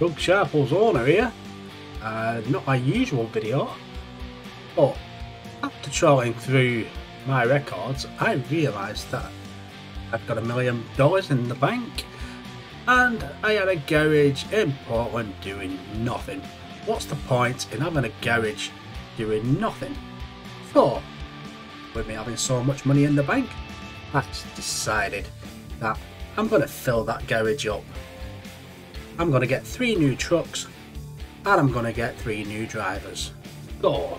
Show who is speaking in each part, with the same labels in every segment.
Speaker 1: Doug Sharples owner here. Uh, not my usual video, but after trawling through my records, I realised that I've got a million dollars in the bank and I had a garage in Portland doing nothing. What's the point in having a garage doing nothing? So, with me having so much money in the bank, I decided that I'm going to fill that garage up. I'm going to get three new trucks and I'm going to get three new drivers. So,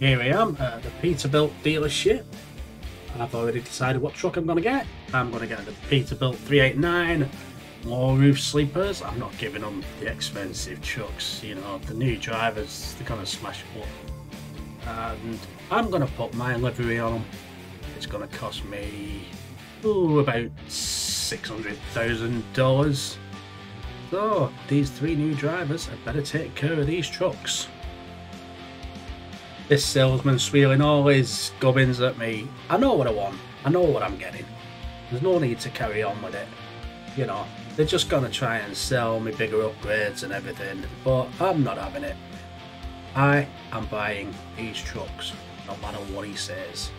Speaker 1: here I am at the Peterbilt dealership. I've already decided what truck I'm going to get. I'm going to get the Peterbilt 389 more roof sleepers. I'm not giving them the expensive trucks, you know, the new drivers, they're going to smash up. And I'm going to put my livery on them. It's going to cost me ooh, about $600,000. So, these three new drivers had better take care of these trucks. This salesman squealing all his gubbins at me. I know what I want. I know what I'm getting. There's no need to carry on with it. You know, they're just gonna try and sell me bigger upgrades and everything, but I'm not having it. I am buying these trucks, no matter what he says.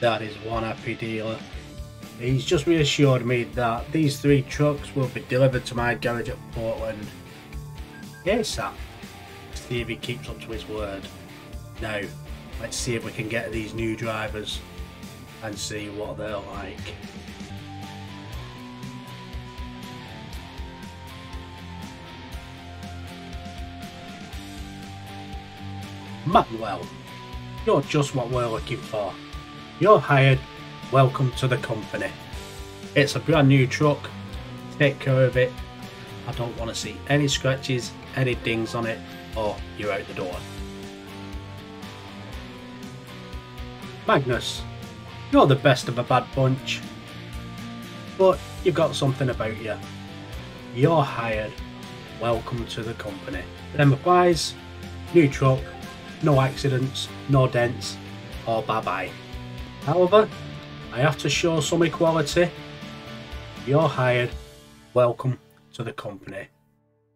Speaker 1: That is one happy dealer. He's just reassured me that these three trucks will be delivered to my garage at Portland ASAP. See if he keeps up to his word. Now, let's see if we can get these new drivers and see what they're like. Manuel, you're just what we're looking for. You're hired, welcome to the company. It's a brand new truck, take care of it. I don't want to see any scratches, any dings on it, or you're out the door. Magnus, you're the best of a bad bunch. But you've got something about you. You're hired. Welcome to the company. Then applies, new truck, no accidents, no dents, or bye bye. However, I have to show some equality. You're hired. Welcome to the company.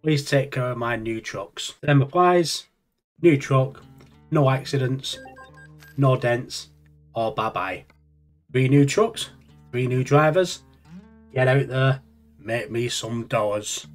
Speaker 1: Please take care of my new trucks. Them applies, new truck, no accidents, no dents, or bye bye. Three new trucks, three new drivers. Get out there, make me some dollars.